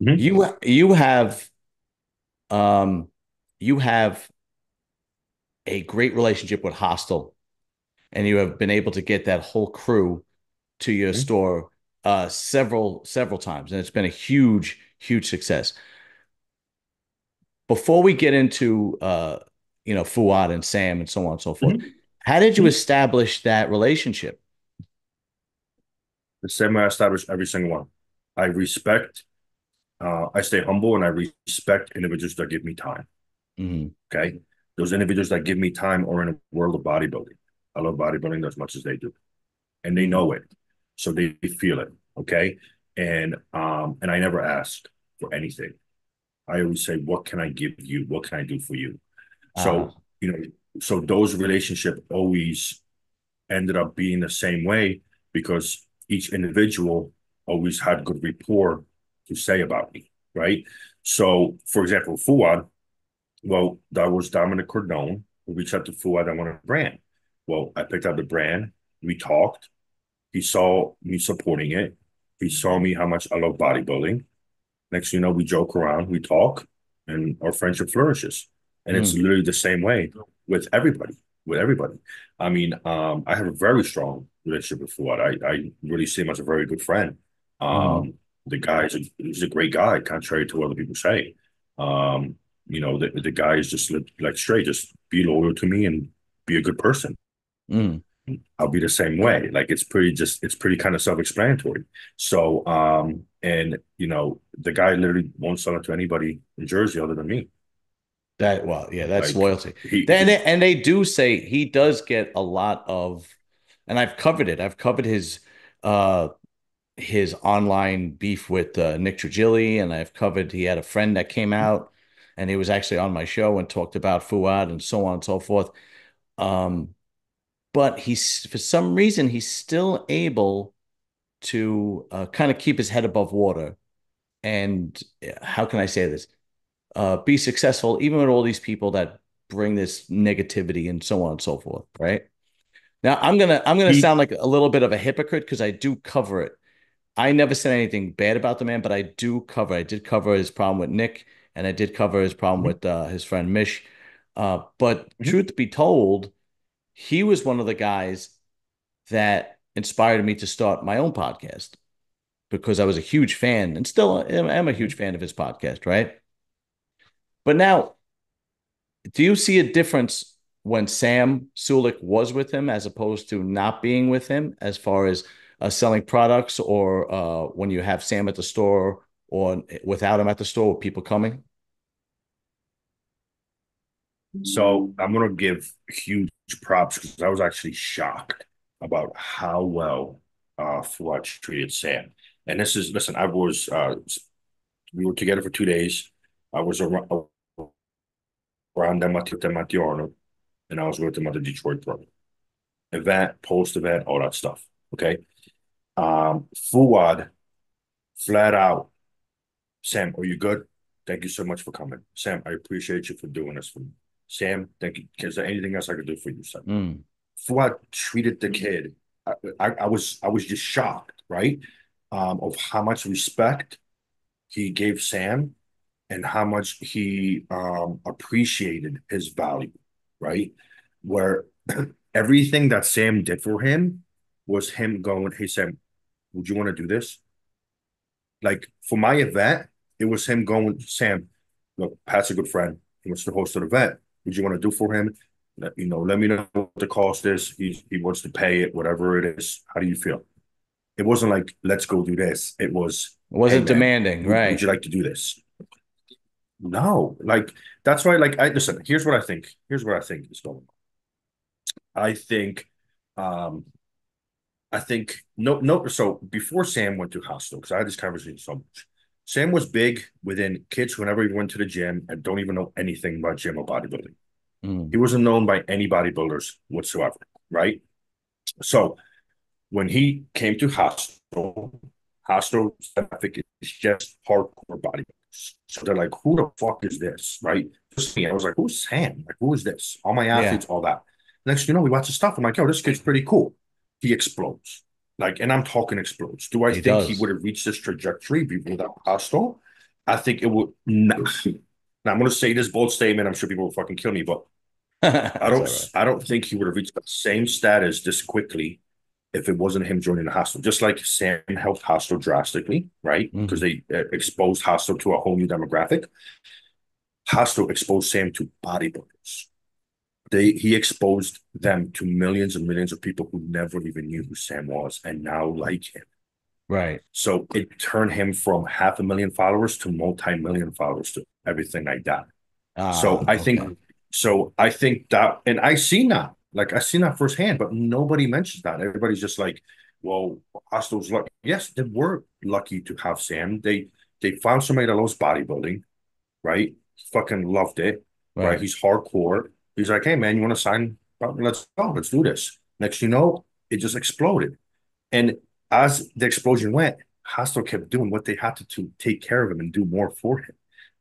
Mhm. You you have um you have a great relationship with Hosstile, and you have been able to get that whole crew to your Mhm. store uh several several times, and it's been a huge huge success. Before we get into uh you know Fouad and Sam and so on and so forth, Mhm. how did you Mhm. establish that relationship? The same way I establish every single one. I respect, uh, I stay humble and I respect individuals that give me time. Mhm. Okay. Those individuals that give me time are in a world of bodybuilding. I love bodybuilding as much as they do. And they know it. So they feel it. Okay. And um, and I never ask for anything. I always say, what can I give you? What can I do for you? So, Uh, you know, so those relationships always ended up being the same way because each individual always had good rapport to say about me, right? So, for example, Fouad, well, that was Dominic Cordone We reached out to Fouad. I want a brand. Well, I picked out the brand. We talked. He saw me supporting it. He saw me how much I love bodybuilding. Next, thing you know, we joke around, we talk, and our friendship flourishes. And it's mm, literally the same way with everybody. With everybody. I mean, um, I have a very strong relationship with Fouad. I, I really see him as a very good friend. mhm, Um, the guy is a, he's a great guy, contrary to what other people say. Um, you know, the, the guy is just like, like straight, just be loyal to me and be a good person. mm. I'll be the same way. Like it's pretty just it's pretty kind of self-explanatory. So um and you know the guy literally won't sell it to anybody in Jersey other than me. That well, yeah, that's Like loyalty. he, Then he and they do say he does get a lot of, and I've covered it. I've covered his uh his online beef with uh, Nick Trigili, and I've covered he had a friend that came out and he was actually on my show and talked about Fouad and so on and so forth. Um, but he's for some reason he's still able to uh, kind of keep his head above water. And how can I say this? uh, be successful, even with all these people that bring this negativity and so on and so forth. Right now, I'm gonna I'm gonna sound like a little bit of a hypocrite because I do cover it. I never said anything bad about the man, but I do cover. I did cover his problem with Nick, and I did cover his problem Mhm, with uh, his friend Mish. Uh, but mhm. truth be told, he was one of the guys that inspired me to start my own podcast because I was a huge fan and still am, am a huge fan of his podcast, right? But now Do you see a difference when Sam Sulek was with him as opposed to not being with him as far as uh, selling products or uh, when you have Sam at the store or without him at the store with people coming? so I'm gonna give huge props because I was actually shocked about how well uh Fouad treated Sam. And this is listen, I was uh we were together for two days. I was around around Arnold and I was with them at the Detroit Pro. Event, post event, all that stuff. Okay. Um, Fouad flat out, Sam, are you good? Thank you so much for coming. Sam, I appreciate you for doing this for me. Sam, thank you. Is there anything else I could do for you, Sam? Mm, Fouad treated the kid. I, I, I was I was just shocked, right? Um, of how much respect he gave Sam and how much he um appreciated his value, right? Where everything that Sam did for him was him going, Hey Sam, would you want to do this? Like for my event, it was him going, Sam, look, Pat's a good friend. He wants to host an event. Would you want to do for him? Let, you know, let me know what the cost is. He he wants to pay it, whatever it is. How do you feel? It wasn't like, let's go do this. It was, it wasn't man, demanding, right? would you like to do this? No, like that's why, like, I listen, here's what I think. Here's what I think is going on. I think um I think no, no. So before Sam went to Hosstile, because I had this conversation so much, Sam was big within kids whenever he went to the gym and don't even know anything about gym or bodybuilding. Mm, He wasn't known by any bodybuilders whatsoever, right? So when he came to Hosstile, Hosstile traffic is just hardcore bodybuilders. So they're like, who the fuck is this, right? Just me. I was like, who's Sam? Like, who is this? All my yeah, athletes, all that. Next, you know, we watch the stuff. I'm like, yo, this kid's pretty cool. He explodes. Like, and I'm talking explodes. Do I he think he would have reached this trajectory without Hosstile? I think it would not. Now I'm going to say this bold statement. I'm sure people will fucking kill me, but I don't. Right. I don't think he would have reached the same status this quickly if it wasn't him joining the Hosstile. Just like Sam helped Hosstile drastically, right? Because mm-hmm. they uh, exposed Hosstile to a whole new demographic. Hosstile exposed Sam to bodybuilders. They he exposed them to millions and millions of people who never even knew who Sam was and now like him. Right. So it turned him from half a million followers to multi-million followers to everything like that. Ah, so I okay. think so I think that and I see that. Like I seen that firsthand, but nobody mentions that. Everybody's just like, well, Hosstile's lucky. Yes, they were lucky to have Sam. They they found somebody that loves bodybuilding, right? Fucking loved it. Right. right? He's hardcore. He's like, hey man, you want to sign? Let's go. Let's do this. Next you know, it just exploded. And as the explosion went, Hosstile kept doing what they had to to take care of him and do more for him.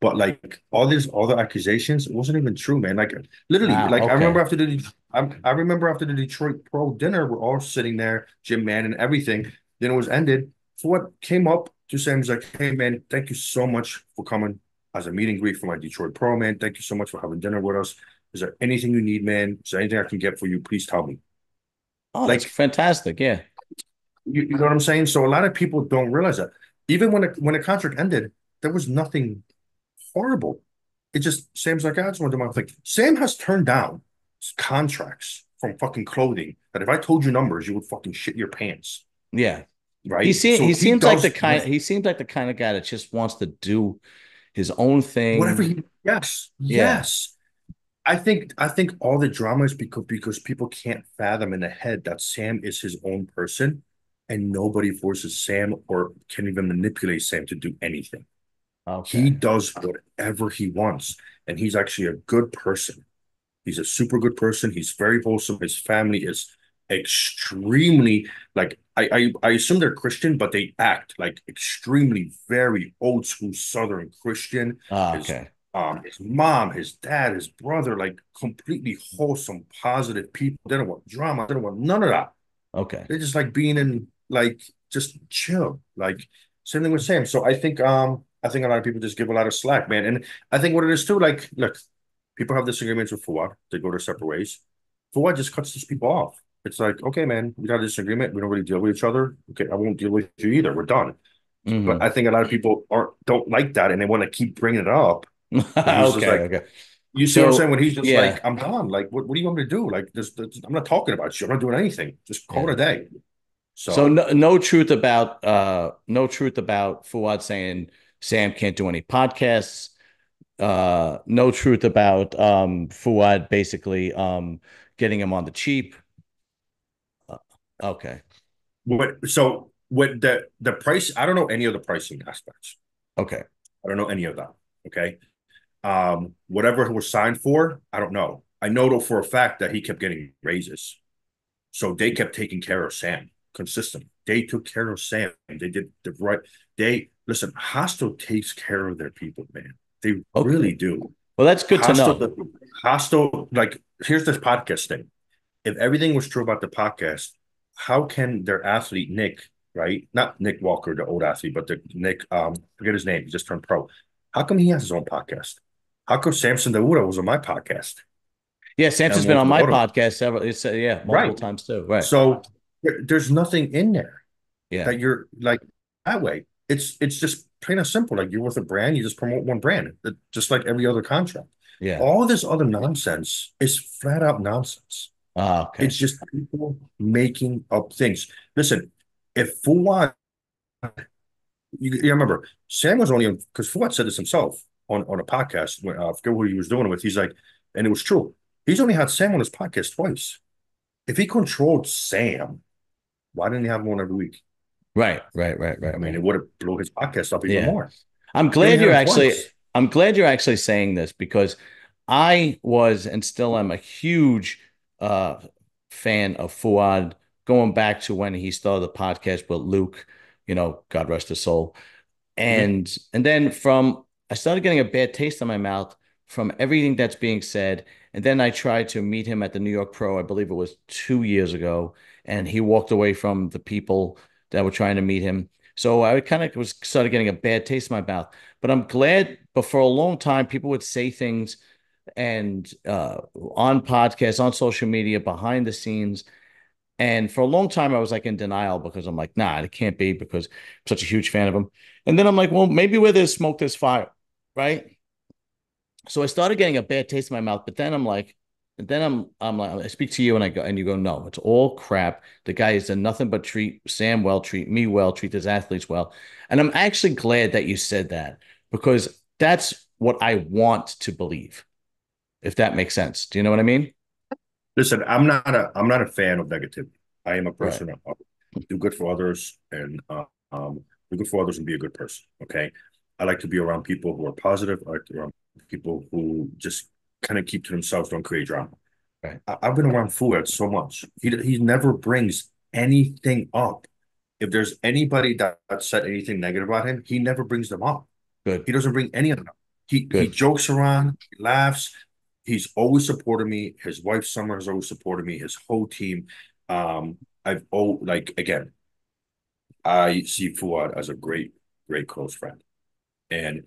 But like all these other accusations, it wasn't even true, man. Like literally, ah, like okay. I remember after the I, I remember after the Detroit Pro dinner, we're all sitting there, Jim Man and everything. Then it was ended. Fouad came up to Sam was like, hey man, thank you so much for coming as a meet and greet for my Detroit Pro, man. Thank you so much for having dinner with us. Is there anything you need, man? Is there anything I can get for you? Please tell me. Oh, like, that's fantastic. Yeah. You, you know what I'm saying? So a lot of people don't realize that. Even when the when the contract ended, there was nothing horrible. It just Sam's like, I just want to do my thing. Sam has turned down contracts from fucking clothing that if I told you numbers, you would fucking shit your pants. Yeah. Right. He, see, so he seems like the kind he seems like the kind of guy that just wants to do his own thing. Whatever he yes. Yeah. Yes. I think I think all the drama is because because people can't fathom in the head that Sam is his own person and nobody forces Sam or can even manipulate Sam to do anything. Okay. He does whatever he wants, and he's actually a good person. He's a super good person. He's very wholesome. His family is extremely like I, I I assume they're Christian, but they act like extremely very old school Southern Christian. Ah, his, okay. Um, his mom, his dad, his brother, like completely wholesome, positive people. They don't want drama. They don't want none of that. Okay. They just like being in like just chill. Like same thing with Sam. So I think um I think a lot of people just give a lot of slack, man. And I think what it is too, like, look, people have disagreements with Fouad. They go their separate ways. Fouad just cuts these people off. It's like, okay, man, we got a disagreement. We don't really deal with each other. Okay, I won't deal with you either. We're done. Mm-hmm. But I think a lot of people aren't don't like that, and they want to keep bringing it up. Okay, like, okay. You see so, what I'm saying? When he's just yeah. like, I'm done. Like, what, what do you want me to do? Like, this, this, I'm not talking about you. I'm not doing anything. Just call yeah. it a day. So, so no, no truth about uh no truth about Fouad saying Sam can't do any podcasts. Uh, no truth about um, Fouad basically um, getting him on the cheap. Uh, okay. What so what the the price? I don't know any of the pricing aspects. Okay. I don't know any of that. Okay. Um, whatever was signed for, I don't know. I know though for a fact that he kept getting raises. So they kept taking care of Sam consistent. They took care of Sam. They did the right. They listen. Hosstile takes care of their people, man. They okay. really do. Well, that's good Hosstile, to know. Hosstile, like here's this podcast thing. If everything was true about the podcast, how can their athlete Nick, right? Not Nick Walker, the old athlete, but the Nick, um, forget his name. He just turned pro. How come he has his own podcast? How come Samson Dauda was on my podcast? Yeah, Samson's been on my podcast several. It's uh, yeah, multiple right. times too. Right. So there, there's nothing in there yeah. that you're like that way. It's it's just plain and simple. Like you're with a brand, you just promote one brand, just like every other contract. Yeah. All this other nonsense is flat out nonsense. Ah, okay. It's just people making up things. Listen, if Fouad, you, you remember, Sam was only because Fouad said this himself on, on a podcast. Uh, I forget who he was doing it with. He's like, and it was true. He's only had Sam on his podcast twice. If he controlled Sam, why didn't he have one every week? Right, right, right, right. I mean, it would have blew his podcast up even yeah. more. I'm glad you're actually. Once. I'm glad you're actually saying this because I was and still am a huge uh, fan of Fouad going back to when he started the podcast with Luke. You know, God rest his soul. And mm-hmm. and then from I started getting a bad taste in my mouth from everything that's being said. And then I tried to meet him at the New York Pro. I believe it was two years ago, and he walked away from the people that were trying to meet him. So I kind of was started getting a bad taste in my mouth. But I'm glad. But for a long time, people would say things and uh, on podcasts, on social media, behind the scenes. And for a long time, I was like in denial because I'm like, nah, it can't be because I'm such a huge fan of him. And then I'm like, well, maybe where there's smoke, there's fire, right? So I started getting a bad taste in my mouth. But then I'm like, and then I'm I'm like I speak to you and I go and you go no it's all crap. The guy has done nothing but treat Sam well, treat me well, treat his athletes well, and I'm actually glad that you said that because that's what I want to believe. If that makes sense, do you know what I mean? Listen, I'm not a I'm not a fan of negativity. I am a person Right. of do good for others and uh, um do good for others and be a good person. Okay. I like to be around people who are positive. I like to be around people who just kind of keep to themselves, don't create drama. Right. I, I've been around Fouad so much. He he never brings anything up. If there's anybody that, that said anything negative about him, he never brings them up. Good. He doesn't bring any of them up. He he jokes around, he laughs. He's always supported me. His wife Summer has always supported me. His whole team. Um, I've oh like again, I see Fouad as a great, great close friend, and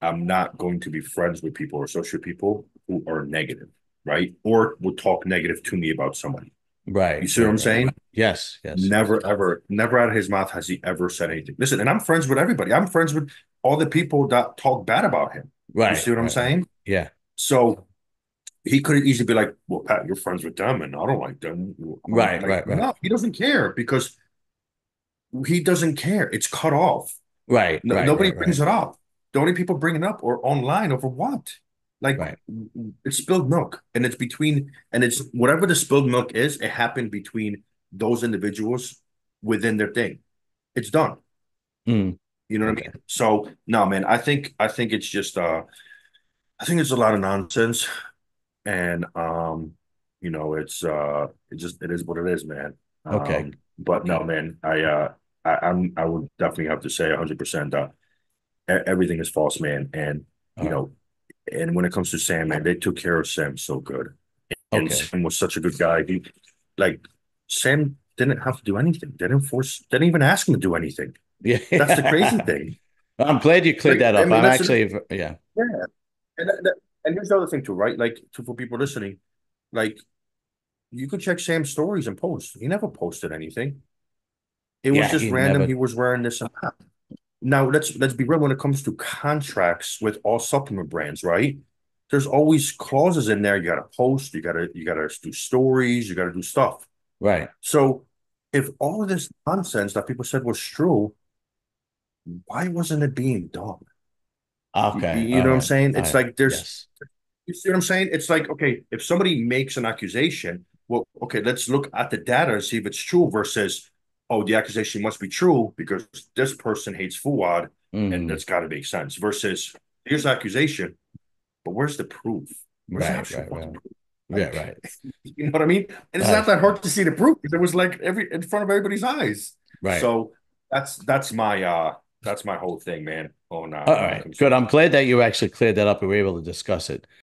I'm not going to be friends with people or associate people who are negative, right? Or will talk negative to me about somebody. Right. You see what I'm saying? Yes. Yes. Never, ever, never out of his mouth has he ever said anything. Listen, and I'm friends with everybody. I'm friends with all the people that talk bad about him. Right. You see what I'm right, right. saying? Yeah. So he could easily be like, "Well, Pat, you're friends with them, and I don't like them." Right, Like, right, right. No, he doesn't care because he doesn't care. It's cut off. Right. No, right. nobody right, brings it up. The only people bringing it up or online over what? Like Right. it's spilled milk, and it's between, and it's whatever the spilled milk is. It happened between those individuals within their thing. It's done. Mm, You know what I mean? So no, man. I think I think it's just uh, I think it's a lot of nonsense, and um, you know, it's uh, it just it is what it is, man. Okay. Um, but no, man. I uh, I, I'm I would definitely have to say 100 percent that e- everything is false, man. And you right. know, and when it comes to Sam, man, they took care of Sam so good. And Okay. Sam was such a good guy. He like Sam didn't have to do anything. They didn't force, they didn't even ask him to do anything. Yeah. That's the crazy thing. I'm glad you cleared Like, that I up. mean, I'm that's actually, yeah. yeah. And that, that- and here's the other thing too, right? Like to, for people listening, like you could check Sam's stories and posts. He never posted anything. It was just random. never, He was wearing this and that. Now let's let's be real when it comes to contracts with all supplement brands, right? There's always clauses in there. You gotta post, you gotta you gotta do stories, you gotta do stuff. right. So if all of this nonsense that people said was true, why wasn't it being done? Okay. you All know what I'm saying? All It's right. like there's Yes. you see what I'm saying? It's like, okay, if somebody makes an accusation, well, okay, let's look at the data and see if it's true versus, oh, the accusation must be true because this person hates Fouad and Mhm. that's got to make sense versus here's the accusation, but where's the proof? Where's Right. actual Right. Right. proof? Yeah. Right. you know what I mean? And it's All not that hard to see the proof it was like every in front of everybody's eyes. Right. So that's that's my uh that's my whole thing, man. On uh All when it right. Good. I'm glad that you actually cleared that up and we were able to discuss it.